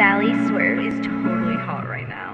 Valley swear is totally hot right now.